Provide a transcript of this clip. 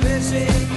busy.